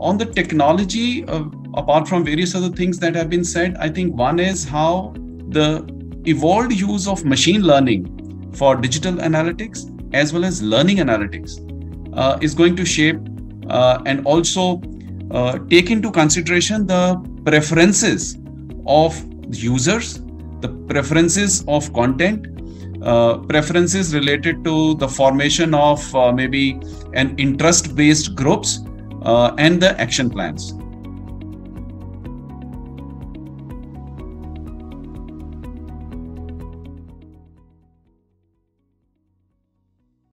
on the technology, uh, apart from various other things that have been said, I think one is how the evolved use of machine learning for digital analytics as well as learning analytics uh, is going to shape uh, and also uh, take into consideration the preferences of users, the preferences of content, uh, preferences related to the formation of uh, maybe an interest based groups uh, and the action plans